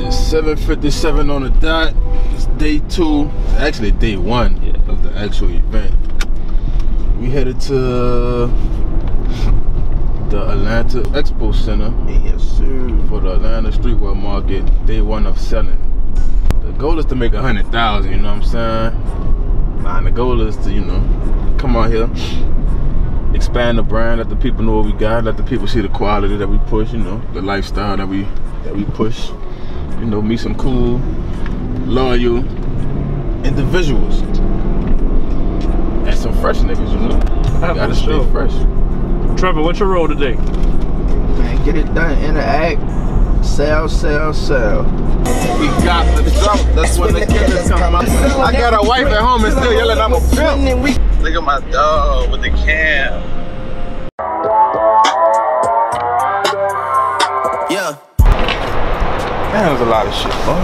It's 7.57 on the dot. It's day two, actually day one Yeah. of the actual event. We headed to the Atlanta Expo Center Yes, sir. for the Atlanta Streetwear Market, day one of selling. The goal is to make a hundred thousand, you know what I'm saying? Nah, the goal is to, you know, come out here, expand the brand, let the people know what we got, let the people see the quality that we push, you know, the lifestyle that we that we push. You know, meet some cool, loyal individuals. And some fresh niggas, you know. Ah, Gotta for stay sure. fresh. Trevor, what's your role today? Man, get it done. Interact. Sell, sell, sell. We got the drought. That's when the killers come out. I got a wife at home and still yelling I'm a pimp. Look at my dog with the cam. Man, there's a lot of shit, boy.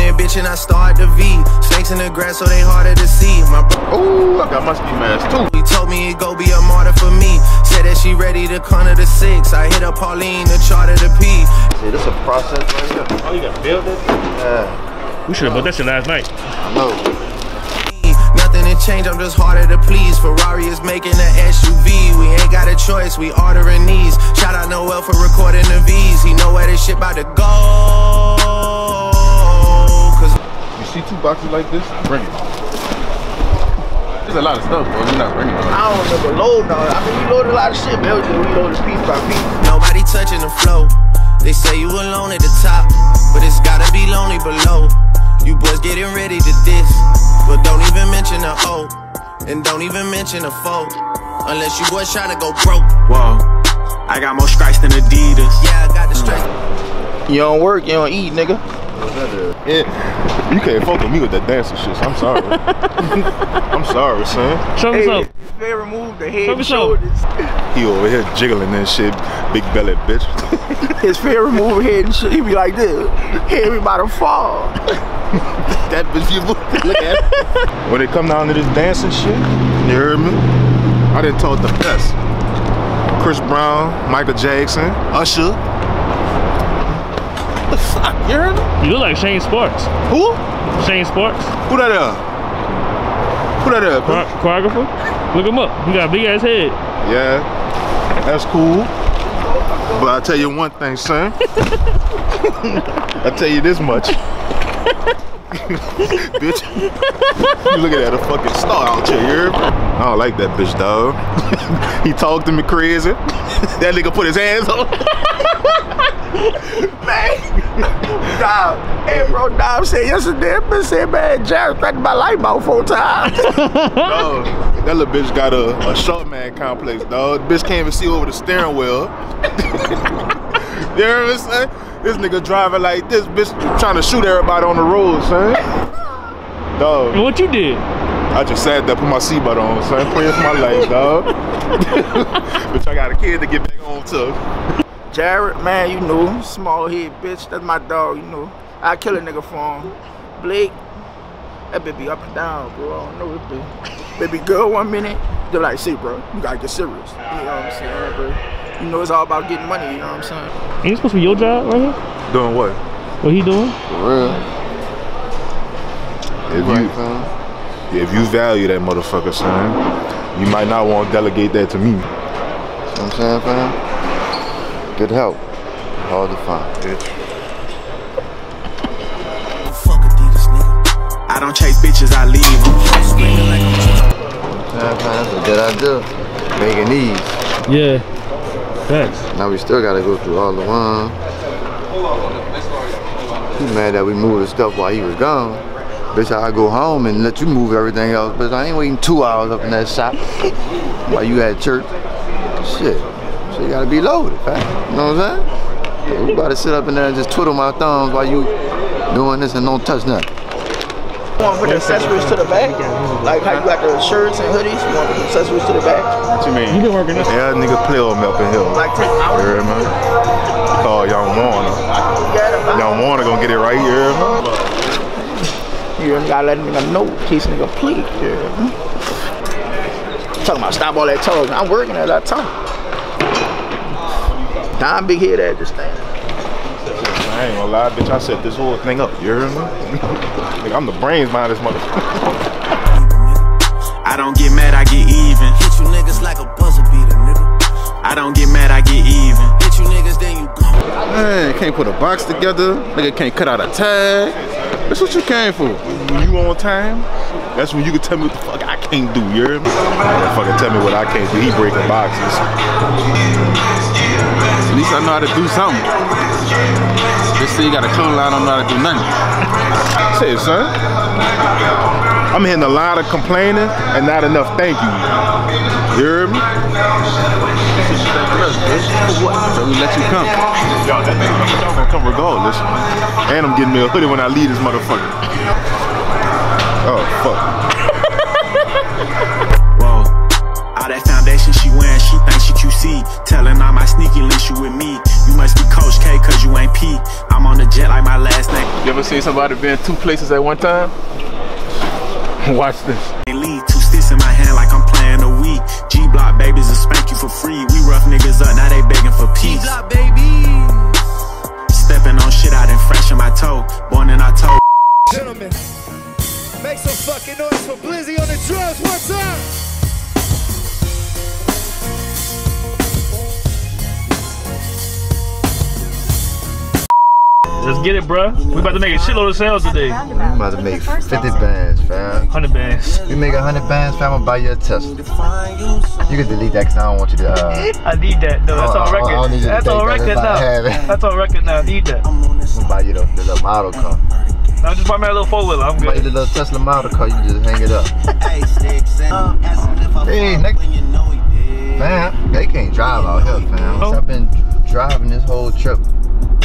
That bitch and I start the V. Snakes in the grass, so they harder to see. My bro, Ooh, I got my ski mask too. he told me it go be a martyr for me. Said that she ready to corner the six. I hit up Pauline to charter the P. See, this a process right here. Oh, you got to build this? Yeah, We should have built that shit last night. I know. Nothing to change, I'm just harder to please. Ferrari is making an SUV. We ain't got a choice, we ordering these. Shout out Noel for recording the V's. He know where this shit about to go. Cause You see two boxes like this? Bring it. There's a lot of stuff, bro. You're not bringing it. I don't remember loading all that. I mean, we loaded a lot of shit, man. We just- we loaded piece by piece. Nobody touching the flow. They say you alone at the top, but it's gotta be lonely below. You boys getting ready to diss, but don't even mention the O, and don't even mention the foe, unless you boys trying to go broke. Whoa. I got more stripes than Adidas. Yeah, I got the strength. You don't work, you don't eat, nigga. Yeah. You can't fuck with me with that dancing shit. so I'm sorry. I'm sorry, son. Show me something. favorite move, the head Show and shoulders. He over here jiggling that shit. Big belly bitch. His favorite move, head and shoulders. He be like this. Head be about to fall. that bitch you look at. when it come down to this dancing shit, you heard me? I didn't taught the best. Chris Brown, Michael Jackson, Usher. Fuck, you heard me? You look like Shane Sparks. Who? Shane Sparks, Who that is? Who that is? chor- choreographer. Look him up. He got a big ass head. Yeah, that's cool. But I'll tell you one thing, son. I'll tell you this much. bitch, you looking at a fucking star out here, you? I don't like that bitch, dog. he talked to me crazy. that nigga put his hands on. Dog. Hey, bro, Dom said yesterday, that bitch said, man, Jared threatened my life about four times. dog. That little bitch got a, a short man complex, dog. Bitch can't even see over the steering wheel. you hear me, son? This nigga driving like this, bitch trying to shoot everybody on the road, son. Dog. What you did? I just sat there, put my seatbelt on, son. Praying for my life, dog. Bitch, I got a kid to get back home to. Jared, man, you know, small head bitch. That's my dog, you know. I kill a nigga for him. Blake, that bitch be up and down, bro. I don't know what bitch. Baby girl one minute, they're like, see, bro, you gotta get serious. You know what I'm saying, bro? You know it's all about getting money, you know what I'm saying? Ain't this supposed to be your job right here? Doing what? What he doing? For real. If you, if you value that motherfucker, son, you might not want to delegate that to me. You know what I'm saying, fam? Good help. Hard to find. Bitch. Fuck Adidas, nigga. I don't chase bitches, I leave them. Screaming like I'm Yeah, fam, that's a good idea. Making these. Yeah. Thanks. Now we still gotta go through all the ones. He mad that we moved the stuff while he was gone. Bitch, I go home and let you move everything else. Bitch, I ain't waiting two hours up in that shop while you at church. Shit. So you gotta be loaded, fam. You know what I'm saying? We about to sit up in there and just twiddle my thumbs while you doing this and don't touch nothing. You want to put the accessories to the back? Like how you got the shirts and hoodies? You want to put the accessories to the back? What you mean? You been working this? Yeah, nigga play on me up in here. Like take out? You hear me? Oh, Young Warner. Yeah, Young Warner gonna get it right, you hear me? You ain't gotta let a nigga know in case nigga play. Yeah. Talking about stop all that talking. I'm working at that time. Don big head at this thing. I ain't gonna lie, bitch. I set this whole thing up. You hear me? Nigga, I'm the brains behind this motherfucker. I don't get mad, I get even. Hit you niggas like a buzzer beater, nigga. I don't get mad, I get even. Hit you niggas, then you go. Man, can't put a box together. Nigga can't cut out a tag. That's what you came for. When you on time, that's when you can tell me what the fuck I can't do, you hear me? Motherfucker tell me what I can't do. He breaking boxes. At least I know how to do something. Just say you got a clothing line, I don't know how to do nothing. Say it, son. I'm hearing a lot of complaining and not enough thank you. You hear me? So we let you come. Nigga gonna come regardless. And I'm getting me a hoodie when I leave this motherfucker. Oh, fuck. QC. Telling all my sneaky links you with me. You must be Coach K cause you ain't P. I'm on the jet like my last name. You ever seen somebody be in two places at one time? Watch this. Ain't leave two sticks in my hand like I'm playing a Wii. G Block babies will spank you for free. We rough niggas up, now they begging for peace. baby. Stepping on shit out and fresh in my toe. Born in October. Gentlemen, make some fucking noise for Blizzy on the drums. What's up? Let's get it, bruh. We about to make a shitload of sales today. I'm about to make 50 bands, fam. 100 bands. You make 100 bands, fam, I'm gonna buy you a Tesla. You can delete that because I don't want you to. Uh, I need that. No, that's on I- I record. don't need you to That's think on that record if I have now. it. That's on record now. I need that. I'm gonna buy you the, the little model car. Now just buy me a little four wheeler. I'm good. Buy you good. the little Tesla model car, you can just hang it up. Hey, Nick. Fam, they can't drive out here, fam. Oh. I've been driving this whole trip.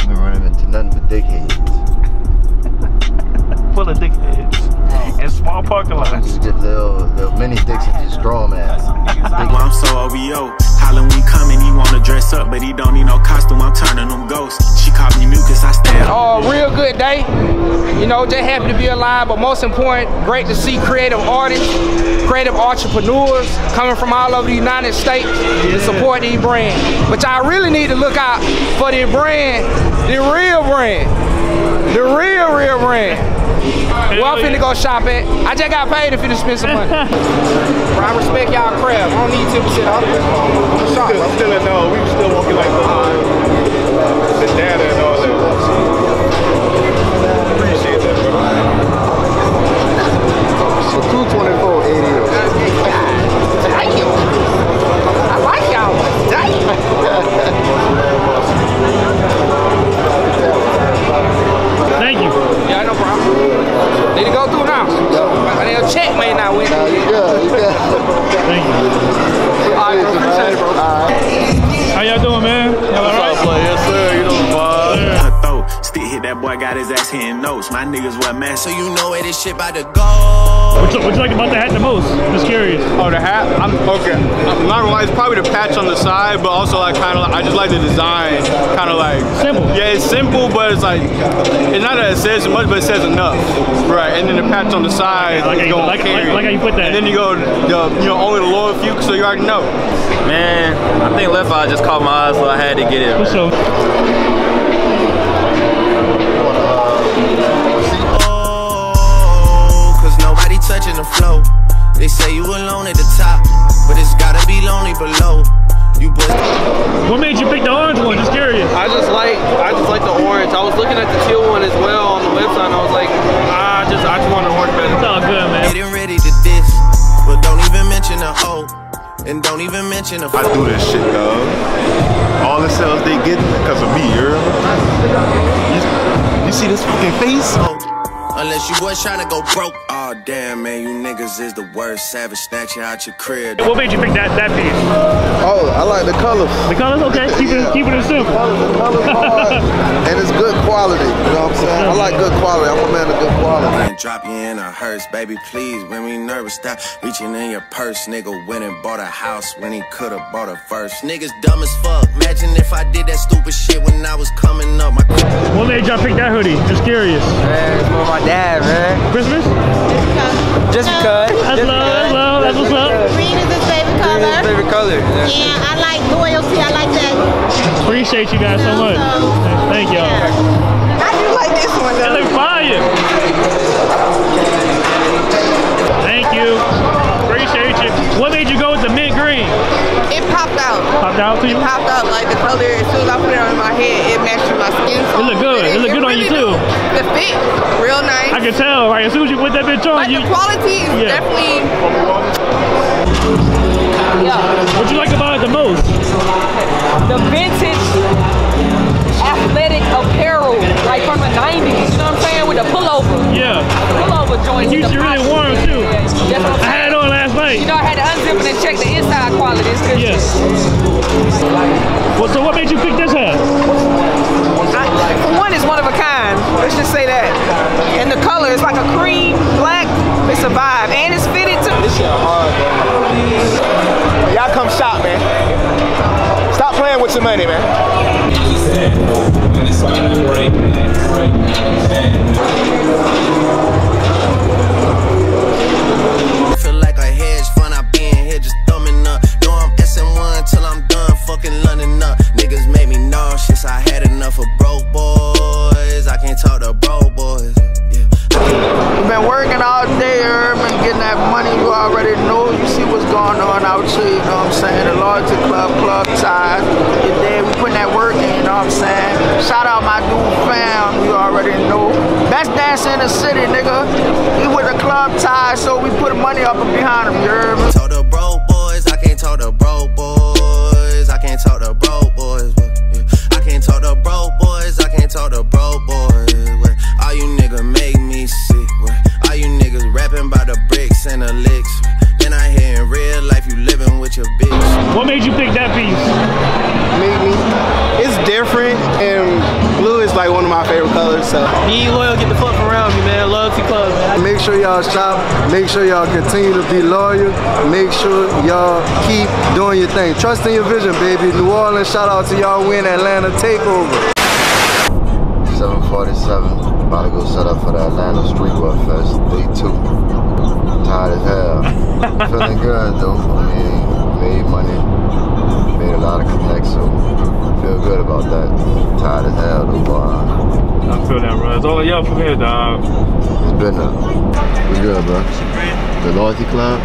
I've been running into nothing but dickheads. Full of dickheads. Oh. And small parking lots. Just get little, little mini dicks and just throw them at. Well, I'm so OVO. Halloween coming, he wanna dress up, but he don't need no costume. I'm turning them ghosts. She called me mucus, I stand Uh, real good day. You know, just happy to be alive, but most important, great to see creative artists, creative entrepreneurs coming from all over the United States to support these brands. But y'all really need to look out for the brand, the real brand, the real, real brand. Where I'm finna go shop at. I just got paid to finna spend some money. Bro, I respect y'all craft. I don't need 10% off. I'm a shop, bro. Still in no, we still walking like the, the data and all that. Appreciate that, bro. So 224, 80 Damn. I like y'all. Damn. Need to go through now. I need a check may now, win. Nah, you good, you good. Thank you. All right, bro. Appreciate it, bro. How that boy, got his ass hitting notes. My niggas wear masks. So you know where this shit about to go. What you, what you like about the hat the most? Just curious. Oh, the hat? I'm okay. I'm not gonna lie, it's probably the patch on the side, but also like kind of like, I just like the design. Kind of like Simple. Yeah, it's simple, but it's like it's not that it says much, but it says enough. Right, and then the patch on the side Like how is you- gonna like- carry. like- like how you put that. And then you go, the, you know, only the loyal few, so you already know. Man, I think left eye just caught my eye, so I had to get it. What's man. They say you alone at the top, but it's gotta be lonely below. You boys. What made you pick the orange one? Just curious. I just like I just like the orange. I was looking at the teal one as well on the website, and I was like, ah, I just I just want the orange better. It's all good, man. Getting ready to diss, but don't even mention the hoe. and don't even mention the I do this shit, dog. All the sales they get because of me, you hear? You, you see this fucking face? Unless you was trying to go broke. Oh damn, man, you niggas is the worst. Savage snatch you out your crib. What made you pick that that piece? Oh, I like the colors. The colors? Okay, keep it keep it simple. Colors, the colors hard. and it's good quality. You know what I'm saying? I like good quality. I'm a man of good quality. And drop you in a hearse, baby, please. When we nervous, stop reaching in your purse. Nigga went and bought a house when he could've bought a first. Niggas dumb as fuck. Imagine if I did that stupid shit when I was coming up. My What made y'all pick that hoodie? Just curious. Man, it's for my dad, man. Christmas? Just because. That's love, that's love, that's what's up. Green is his favorite green is color. your favorite color. Yeah. Yeah, I like loyalty. I like that. Appreciate you guys so much. Thank y'all. I do like this one though. That look fire. Thank you. Appreciate you. What made you go with the mint green? It popped out. Popped out to you? It popped out like the color. As soon as I put it on my head, it matched with my skin It tone. look good. It look good on you too. The fit, real nice. I can tell. Like as soon as you put that bitch on, Like you. the quality is Yeah. definitely. What you like about it the most? the vintage athletic apparel, like from the 90s, you know what I'm saying? With the pullover. Yeah. Pullover joints. It the you really pockets. warm too. Yeah, I'm I saying. had it on last night. You know, I had to unzip it and check the inside quality. It's good. Yes. Well, so what made you pick this hat? I, one, is one of a kind. Let's just say that. And the color is like a cream black. It's a vibe, and it's fitted too. This shit hard, Y'all come shop, man. Stop playing with your money, man. The city, nigga. We with the Club Ties, so we put money up behind them. You heard me? Talk to broke boys, I can't talk to broke boys. I can't talk to broke boys. I can't talk to broke boys. I can't talk to broke boys. All you niggas make me sick. All you niggas rapping about the bricks and the licks. Then I hear in real life you living with your bitch. What made you pick that piece? Like one of my favorite colors. So Be loyal, get the fuck around me, man. Loyalty Club, man. Make sure y'all shop. Make sure y'all continue to be loyal. Make sure y'all keep doing your thing. Trust in your vision, baby. New Orleans, shout out to y'all win Atlanta takeover. 747. About to go set up for the Atlanta Streetwear Fest, day two. Tired as hell. Feeling good though. I mean, made money, made a lot of connects, so feel good about that. Tired as hell though, boy. I feel that, bro. It's all y'all from here, dog. It's been a, we good, bro. The Loyalty Club.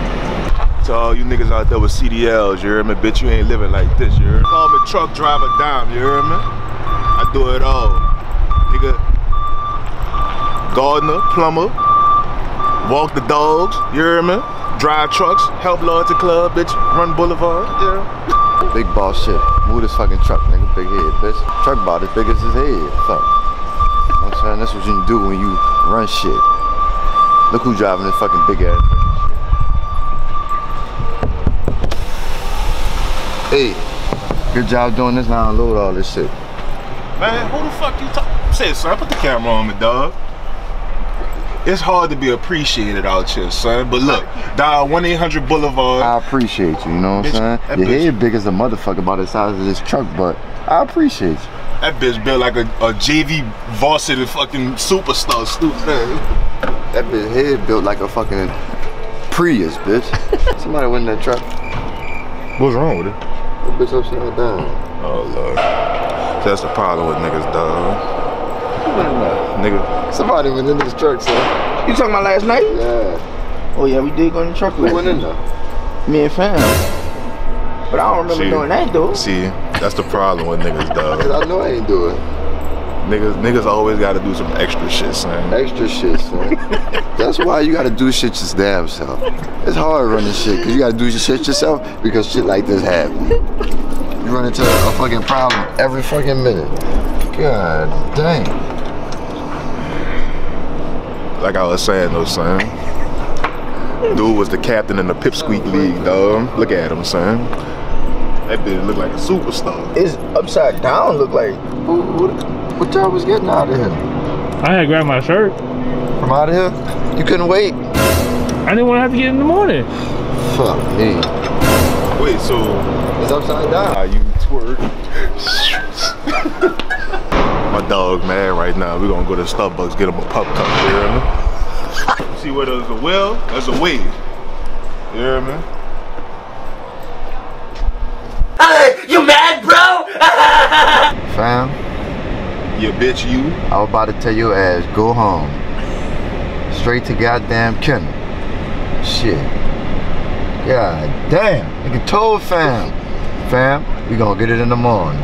To all you niggas out there with CDLs, you hear me? Bitch, you ain't living like this, you hear me? Call me truck driver dime, you hear me? I do it all. Nigga, gardener, plumber, walk the dogs, you hear me? Drive trucks, help Loyalty Club, bitch, run Boulevard, yeah. Big boss shit. Move this fucking truck, nigga. Big head, bitch. Truck about as big as his head. Fuck. You know what I'm saying? That's what you do when you run shit. Look who driving this fucking big ass. Hey, good job doing this. Now unload all this shit. Man, who the fuck you talk? Say, son, put the camera on me, dog. It's hard to be appreciated out here, son. But look, dial 1-800 Boulevard. I appreciate you, you know what I'm saying? that Your bitch- head big as a motherfucker about the size of this truck, but I appreciate you. That bitch built like a, a JV varsity fucking superstar, stupid. That bitch head built like a fucking Prius, bitch. Somebody went in that truck. What's wrong with it? That bitch upside down. Oh lord. That's the problem with niggas, dog. Nigga. Somebody went in this truck, son. You talking about last night? Yeah. Oh yeah, we did go in the truck Who went in night. there? Me and fam. But I don't remember See, doing that though. See, that's the problem with niggas, dog. Cause I know I ain't do it. Niggas, niggas always gotta do some extra shit, son. Extra shit, son. That's why you gotta do shit just damn self. It's hard running shit, cause you gotta do your shit yourself because shit like this happen. You run into a fucking problem every fucking minute. God dang. Like I was saying though, son. Dude was the captain in the Pipsqueak League, dog. Look at him, son. That bitch look like a superstar. It's upside down. Look like. Who, who, what y'all was getting out of here? I had to grab my shirt. From out of here? You couldn't wait? I didn't want to have to get in the morning. Fuck me. Wait, so It's upside down. How you twerk? My dog mad right now. We're gonna go to Starbucks, get him a pup cup, you hear me? See where there's a will, there's a way. You hear me? You mad, bro? Fam? Yeah, bitch, you. I was about to tell your ass, go home. Straight to goddamn Ken. Shit. God damn. Nigga told fam. Fam, we gonna get it in the morning.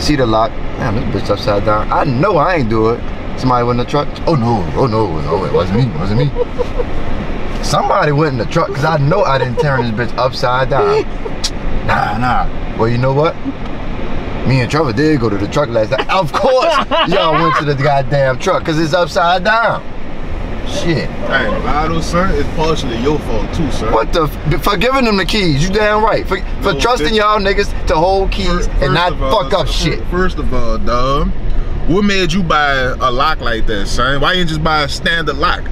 See the lock. Damn, this bitch upside down. I know I ain't do it. Somebody went in the truck. Oh no, oh no, no, it wasn't me, it wasn't me. Somebody went in the truck because I know I didn't turn this bitch upside down. Nah, nah. Well, you know what? Me and Trevor did go to the truck last night. Of course, y'all went to the goddamn truck because it's upside down. Shit. I ain't gonna lie though, son. It's partially your fault too, sir. What the? f- For giving them the keys, you damn right. For, for No, trusting y'all niggas to hold keys First and not all, fuck up shit. First of all, dog, what made you buy a lock like that, son? Why you just buy a standard lock?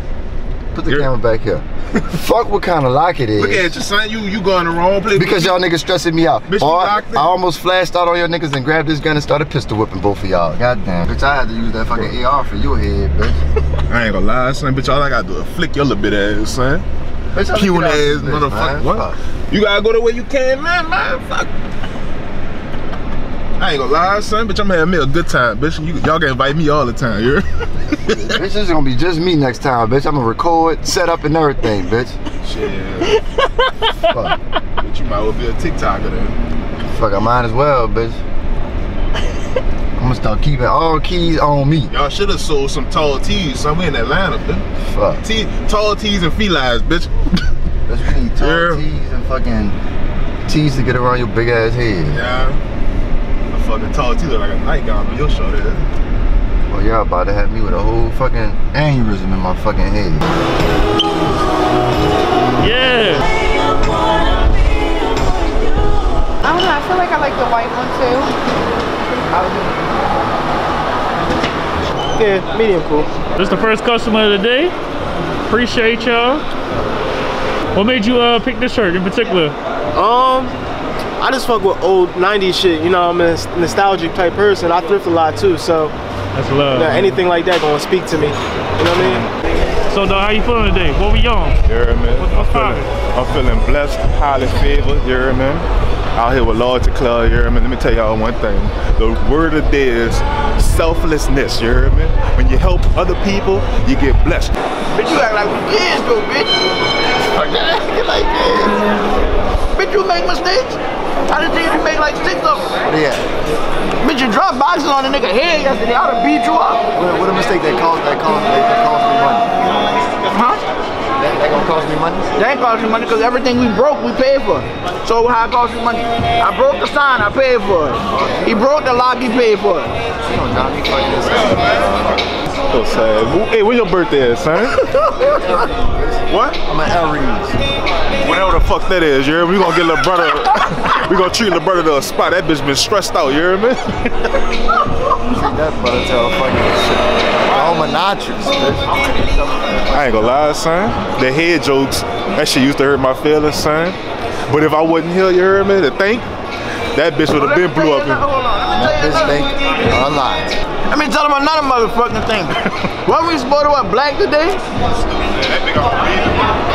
Put the camera back here. fuck what kind of lock it is. Look at you, son. You you going the wrong place. Because y'all niggas stressing me out. Bitch, you Boy, locked it. I almost flashed out on your niggas and grabbed this gun and started pistol whipping both of y'all. Goddamn. Bitch, I had to use that fucking AR for your head, bitch. I ain't gonna lie, son. Bitch, all I gotta do is flick your little bit ass, son. Bitch, how to Puny get ass bitch, motherfucker. What? Fuck. You gotta go the way you came man, man. Fuck. I ain't gonna lie, son. Bitch, I'm having me a good time, bitch. Y'all can invite me all the time, you bitch, this is gonna be just me next time, bitch. I'm gonna record, set up, and everything, bitch. Shit. Fuck. But you might well be a TikToker then. Fuck, I might as well, bitch. I'm gonna start keeping all keys on me. Y'all should have sold some tall tees, son. We in Atlanta, bitch. Fuck. T tall tees and felines, bitch. Bitch, we need tall Yeah. tees and fucking tees to get around your big ass head. Yeah. A fucking tall tee look like a nightgown on your shoulder. Well, y'all about to have me with a whole fucking aneurysm in my fucking head. Yeah. I don't know. I feel like I like the white one too. Yeah, medium cool. This the first customer of the day. Appreciate y'all. What made you uh, pick this shirt in particular? Um, I just fuck with old 90s shit. You know, I'm a nostalgic type person. I thrift a lot too, so That's love. you know, anything like that gonna speak to me. You know what I mean? So, dog, how you feeling today? What we on? You heard me? What's- I'm feeling. I'm feeling blessed, highly favored, you heard me? Out here with Loyalty Club, you heard me? Let me tell y'all one thing. The word of the day is selflessness, you heard me? When you help other people, you get blessed. Bitch, you act like we kids though, bitch. Fuck that, acting like kids. Bitch, you make mistakes. I done seen you make like six of them. Yeah? Bitch, you dropped boxes on a nigga head yesterday. I done beat you up. What, what a mistake that cost that cost that, that cost me money. Huh? That, that gonna cost me money? That ain't cost me money because everything we broke, we paid for. So how it cost you money? I broke the sign, I paid for it. He broke the lock, he paid for it. You don't drive me fucking insane. So sad. Hey, when your birthday is, son? what? I'm an Aries. Whatever the fuck that is, you hear me? We gonna get little brother, we gonna treat little brother to a spot. That bitch been stressed out, you hear me? That brother a fucking shit. Bitch. I ain't gonna lie, son. The head jokes, that shit used to hurt my feelings, son. But if I wasn't here, you heard me, to think, that bitch would have been blew up. in- Hold on, let me tell you Bitch another- think a lot. Let me tell him another motherfucking thing. what we supposed to wear black today?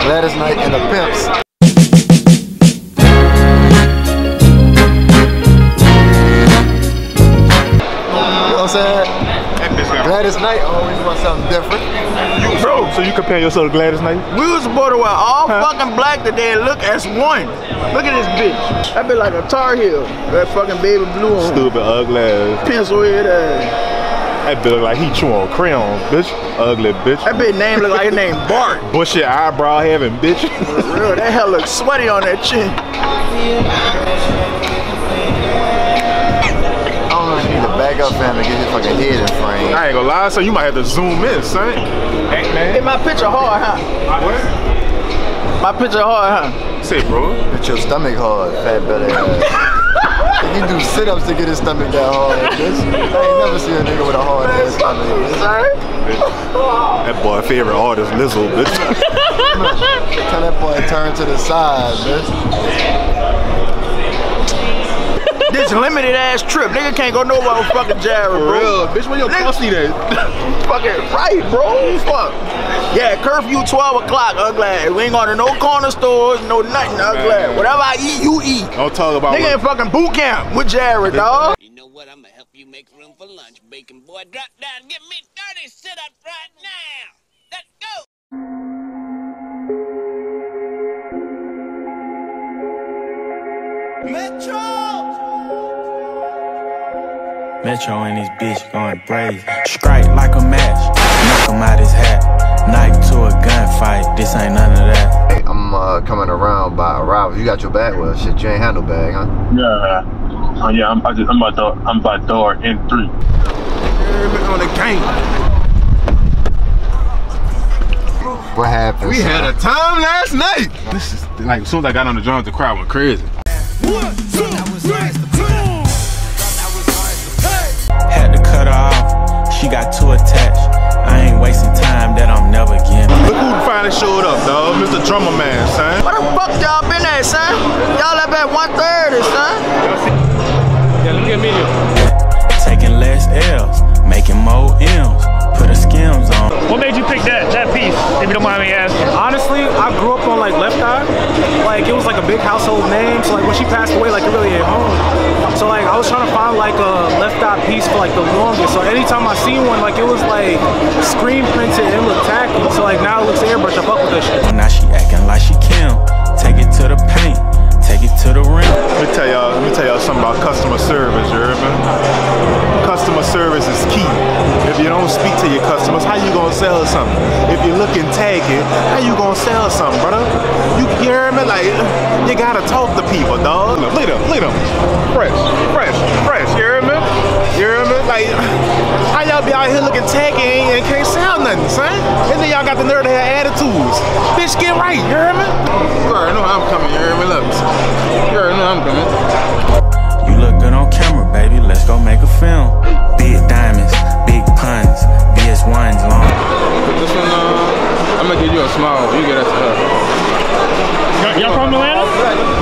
Gladys Knight and the Pimps. You know what I'm saying? Gladys Knight always wants something different. Bro, so you compare yourself to Gladys Knight? We was supposed to wear all fucking black today and look as one. Look at this bitch. That bitch like a Tar Heel. That fucking baby blue on. Stupid, ugly ass. Pencil head ass. That bitch look like he chewing on crayons, bitch. Ugly bitch. That bitch name look like his name Bart. Bushy eyebrow having bitch. For real, that hell looks sweaty on that chin. I don't know if you need to back up fam to get his fucking head in frame. I ain't gonna lie, son. You might have to zoom in, son. Hey, Hey, man. my picture hard, huh? What? My picture hard, huh? Say, bro. Get your stomach hard, fat belly ass. He do sit-ups to get his stomach that hard, bitch. I ain't never seen a nigga with a hard ass stomach, bitch. That boy favorite artist, Lizzo, bitch. Tell that boy to turn to the side, bitch. This limited ass trip. Nigga can't go nowhere with fucking Jared, For bro. real, bitch. Where your Nigga- pussy at? Fucking right, bro. Fuck. Yeah, curfew 12 o'clock, ugly. We ain't going to no corner stores, no nothing, ugly. Man. Whatever I eat, you eat. Don't talk about Nigga in fucking boot camp with Jared, dog. You know what, I'm gonna help you make room for lunch, bacon boy. Drop down, get me 30 sit up right now. Let's go. Metro and this bitch going brazen. Strike like a match, knock him out his hat. Knife to a gunfight, this ain't none of that. Hey, I'm uh, coming around by a rival. You got your bag? Well, shit, you ain't handle bag, huh? Yeah. Oh yeah, I'm, I just, I'm about to, I'm about to door in three. on the game. What happened? We had a time last night. This is like as soon as I got on the drums, the crowd went crazy. Had she got too attached. I ain't wasting time that I'm never getting. Look who finally showed up, dog. Mr. Drummer Man, son. Where the fuck y'all been at, son? Y'all up at 130, son. Yeah, let me. Taking less L's, making more M's. What made you pick that that piece? If you don't mind me asking. Honestly, I grew up on like Left Eye. Like it was like a big household name. So like when she passed away, like it really hit home. So like I was trying to find like a Left Eye piece for like the longest. So anytime I seen one, like it was like screen printed and it looked tacky. So like now it looks airbrush. I fuck with that shit. Now she acting like she Let me tell y'all, let me tell y'all something about customer service, you me? Customer service is key. If you don't speak to your customers, how you gonna sell something? If you're looking tagged, how you gonna sell something, brother? You, you hear me? Like, you gotta talk to people, dog. Look at them, look at them. Fresh, fresh, fresh, you hear me? You hear me? Like, how y'all be out here looking tacky and can't sell nothing, son? And then y'all got the nerve to have attitudes. Bitch, get right, you hear me? You already know I'm coming, you hear me? Look, you already know I'm coming. You look good on camera, baby. Let's go make a film. Big diamonds, big puns, BS1s long. This one, uh, I'm gonna give you a smile. You get that to her. Y'all from Atlanta?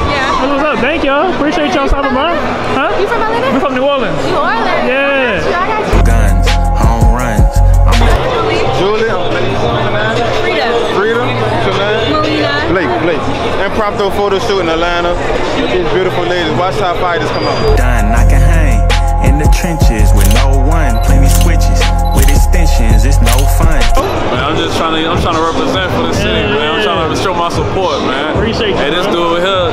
Yeah. That's what's up. Thank y'all. Appreciate y'all stopping by. Huh? You from Atlanta? We from New Orleans. New Orleans? Yeah. Impromptu photo shoot in Atlanta with these beautiful ladies. Watch how fighters come out. done. I can hang in the trenches with no one. Plenty switches with extensions. It's no fun. Man, I'm just trying to, I'm trying to represent for the city, man. I'm trying to show my support, man. Appreciate you, Hey, this bro. dude here,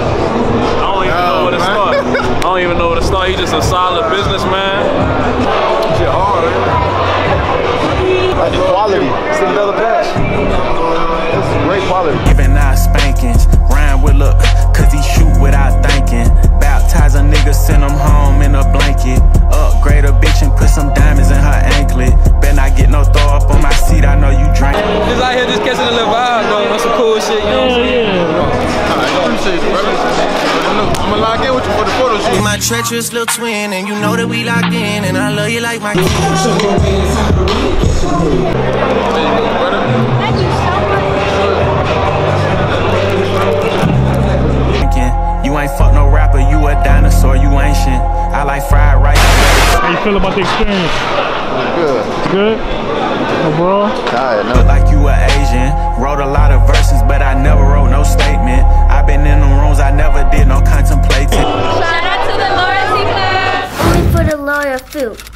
I don't even know where to start. I don't even know where to start. He's just a solid businessman. Shit hard, man. Like the quality. It's another patch. This is great quality. Giving out spankings. Nigga, send him home in a blanket. Upgrade a bitch and put some diamonds in her anklet. Bet not get no throw up on my seat, I know you drank. Just out here just catching a little vibe though. That's some cool shit, you know what I'm saying? I appreciate it, brother. I'm gonna lock in with you for the photo shoot. My treacherous little twin, and you know that we locked in, and I love you like my kids. Thinking, You You ain't fuck no rapper, you a dinosaur, you ancient. I like fried rice. How you feel about the experience? Good. Good? Overall? Tired, no. Look like you a Asian. Wrote a lot of verses, but I never wrote no statement. i been in the rooms, I never did no contemplating. Shout out to the Laura Ziegler. Only for the Loyal Few.